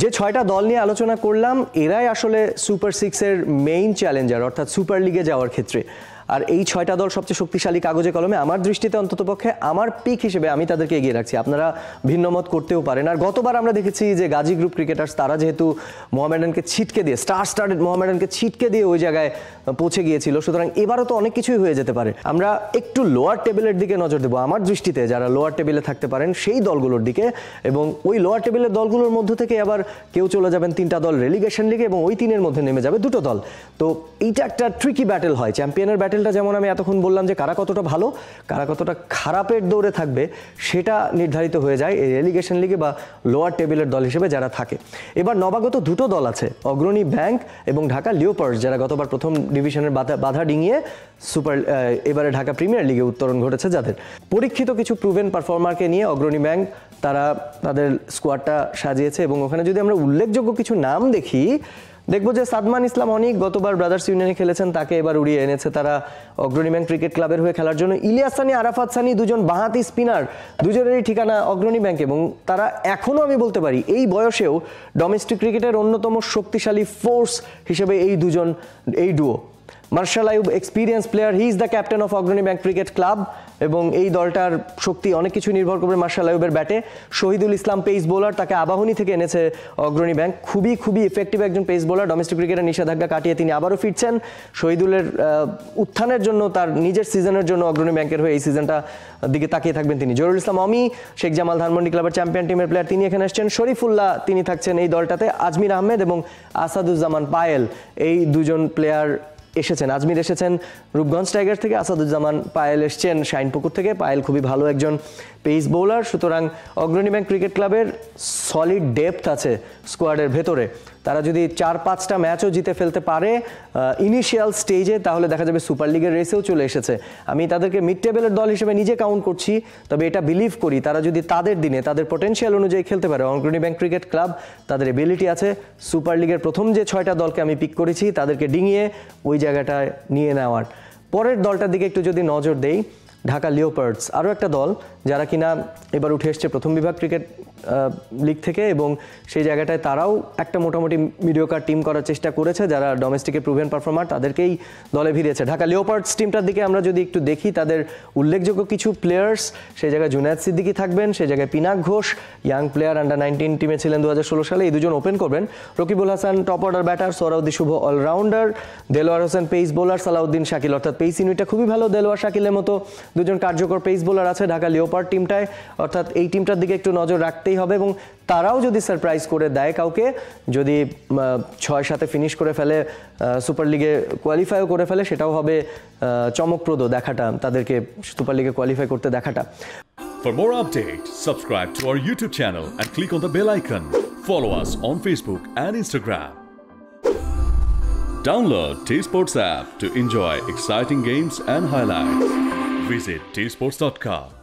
যে ছয়টা দল নিয়ে আলোচনা করলাম, এরাই আসলে সুপার সিক্সের মেইন চ্যালেঞ্জার অর্থাৎ সুপার লিগে যাওয়ার ক্ষেত্রে। আর এই ছয়টা দল সবচেয়ে শক্তিশালী কাগজে কলমে আমার দৃষ্টিতে অন্ততপক্ষে আমার পিক হিসেবে আমি তাদেরকে এগিয়ে রাখছি। আপনারা ভিন্নমত করতেও পারেন। আর গতবার আমরা দেখেছি যে গাজী গ্রুপ ক্রিকেটার্স তারা যেহেতু মোহামেডানকে ছিটকে দিয়ে স্টার স্টার্টেড মোহামেডানকে ছিটকে দিয়ে ওই জায়গায় পৌঁছে গিয়েছিল, সুতরাং এবারও তো অনেক কিছুই হয়ে যেতে পারে। আমরা একটু লোয়ার টেবিলের দিকে নজর দেবো। আমার দৃষ্টিতে যারা লোয়ার টেবিলে থাকতে পারেন, সেই দলগুলোর দিকে এবং ওই লোয়ার টেবিলের দলগুলোর মধ্য থেকে আবার কেউ চলে যাবেন তিনটা দল রেলিগেশন লিগে এবং ওই তিনের মধ্যে নেমে যাবে দুটো দল। তো এইটা একটা ট্রিকি ব্যাটেল হয়। চ্যাম্পিয়নের ব্যাটেলটা যেমন আমি এতক্ষণ বললাম যে কারা কতটা ভালো, কারা কতটা খারাপের দৌড়ে থাকবে, সেটা নির্ধারিত হয়ে যায় এই রেলিগেশন লিগে বা লোয়ার টেবিলের দল হিসেবে যারা থাকে। এবার নবাগত দুটো দল আছে, অগ্রণী ব্যাংক এবং ঢাকা লিওপার্স যারা গতবার প্রথম ডিভিশনের বাধা বাধা ডিঙিয়ে সুপার এবারে ঢাকা প্রিমিয়ার লিগে উত্তরণ ঘটেছে যাদের। পরীক্ষিত কিছু প্রুভেন পারফর্মারকে নিয়ে অগ্রণী ব্যাংক, তারা তাদের স্কোয়াডটা সাজিয়েছে এবং ওখানে যদি আমরা উল্লেখযোগ্য কিছু নাম দেখি দেখব যে সাদমান ইসলাম অনেক গতবার ব্রাদার্স ইউনিয়নে খেলেছেন, তাকে এবার উড়িয়ে এনেছে তারা অগ্রণী ব্যাংক ক্রিকেট ক্লাবের হয়ে খেলার জন্য। ইলিয়াস সানি, আরাফাত সানি দুজন বাহাতি স্পিনার, দুজনেরই ঠিকানা অগ্রণী ব্যাংক এবং তারা এখনও আমি বলতে পারি এই বয়সেও ডোমেস্টিক ক্রিকেটের অন্যতম শক্তিশালী ফোর্স হিসেবে এই দুজন, এই duo Marshall Ayub experienced player he is the captain of Agrani Bank Cricket Club এবং এই দলটার শক্তি অনেক কিছু নির্ভর করবে মার্শাল আইবের ব্যাটে। শহীদুল ইসলাম পেস বোলার তাকে আবাহনী থেকে এনেছে অগ্রণী ব্যাংক খুবই খুবই ইফেক্টিভ একজন পেস বোলার ডোমেস্টিক ক্রিকেটের নিষেধাজ্ঞা কাটিয়ে তিনি আবারও ফিরছেন। শহীদুলের উত্থানের জন্য, তার নিজের সিজনের জন্য অগ্রণী ব্যাংকের হয়ে এই সিজনটা দিকে তাকিয়ে থাকবেন তিনি। জরুল ইসলাম অমি, শেখ জামাল ধানমন্ডি ক্লাবের চ্যাম্পিয়ন টিমের প্লেয়ার তিনি এখানে এসেছেন। শরীফুল্লাহ, তিনি থাকছেন এই দলটাতে। আজমির আহমেদ এবং আসাদুজ্জামান পায়েল, এই দুজন প্লেয়ার এসেছেন। আজমির এসেছেন রূপগঞ্জ টাইগার থেকে, আসাদুজ্জামান পায়েল এসছেন শাইনপুকুর থেকে। পায়েল খুবই ভালো একজন পেস বোলার। সুতরাং অগ্রণী ব্যাংক ক্রিকেট ক্লাবের সলিড ডেপথ আছে স্কোয়াডের ভেতরে। তারা যদি চার পাঁচটা ম্যাচও জিতে ফেলতে পারে ইনিশিয়াল স্টেজে তাহলে দেখা যাবে সুপার লিগের রেসেও চলে এসেছে। আমি তাদেরকে মিড টেবিলের দল হিসেবে নিজে কাউন্ট করছি, তবে এটা বিলিভ করি, তারা যদি তাদের দিনে, তাদের পটেনশিয়াল অনুযায়ী খেলতে পারে, অগ্রণী ব্যাংক ক্রিকেট ক্লাব তাদের এবিলিটি আছে। সুপার লিগের প্রথম যে ছয়টা দলকে আমি পিক করেছি, তাদেরকে ডিঙিয়ে ওই জায়গাটায় নিয়ে নেওয়ার। পরের দলটার দিকে একটু যদি নজর দেই, ঢাকা লিওপার্ডস আরও একটা দল, যারা কিনা এবার উঠে এসছে প্রথম বিভাগ ক্রিকেট লিগ থেকে এবং সেই জায়গাটায় তারাও একটা মোটামুটি মিডিওকার টিম করার চেষ্টা করেছে, যারা ডোমেস্টিকে প্রুভেন পারফর্মার তাদেরকেই দলে ভিড়িয়েছে। ঢাকা লিওপার্ডস টিমটার দিকে আমরা যদি একটু দেখি, তাদের উল্লেখযোগ্য কিছু প্লেয়ার্স সেই জায়গায় জুনায়দ সিদ্দিকি থাকবেন, সেই জায়গায় Pinak Ghosh young player under nineteen টিমে ছিলেন দু হাজার ষোলো সালে, এই দুজন ওপেন করবেন। Rakibul Hasan top order batter Sohrawardi Shuvo allrounder Delwar Hossain pace bowler Salauddin Shakil, অর্থাৎ পেস ইউনিটটা খুবই ভালো, দেলোয়ার শাকিলের মতো দুজন কার্যকর পেস বোলার আছে ঢাকা লিওপার্ট টিমটায় অর্থাৎ এই টিমটার দিকে একটু নজর রাখতেই হবে এবং তারাও যদি সারপ্রাইজ করে দেয় কাউকে যদি ছয় সাথে ফিনিশ করে ফেলে সুপার লিগে কোয়ালিফাইও করে ফেলে সেটাও হবে চমকপ্রদ দেখাটা তাদেরকে সুপার লিগে কোয়ালিফাই করতে দেখাটা For more updates, subscribe to our YouTube channel and click on the bell icon. Follow us on Facebook and Instagram. Download T Sports app to enjoy exciting games and highlights. Visit tsports.com.